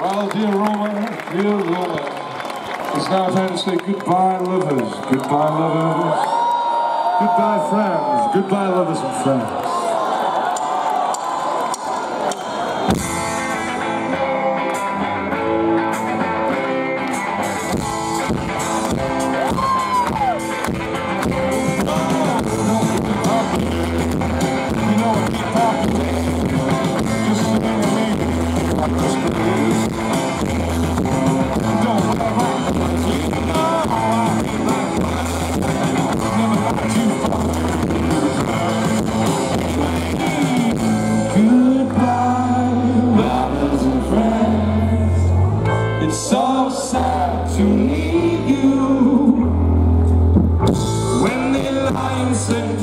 Well, dear Roma, dear Roma, it's now time to say goodbye, lovers. Goodbye, lovers. Goodbye, friends. Goodbye, lovers and friends. It's so sad to need you. When the lion sings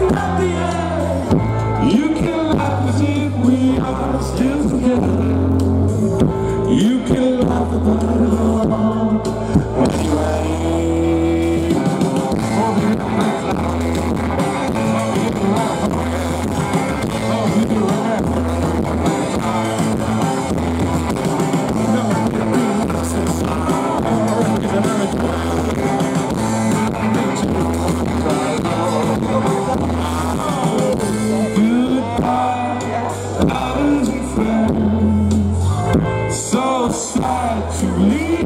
not the end You can laugh as if we are still together. You can laugh Anyway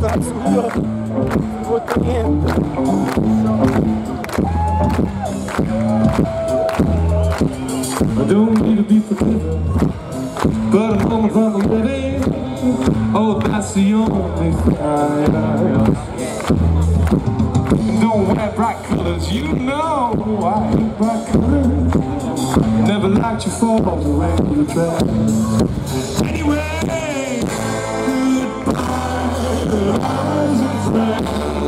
Отсюда. Вот нет. Все. I don't need to be forgiven, but I'm coming from a living. Oh, that's the only side I Don't wear bright colors, you know I hate bright colors. Never liked your forms when you dress. Anyway, goodbye, eyes and friends.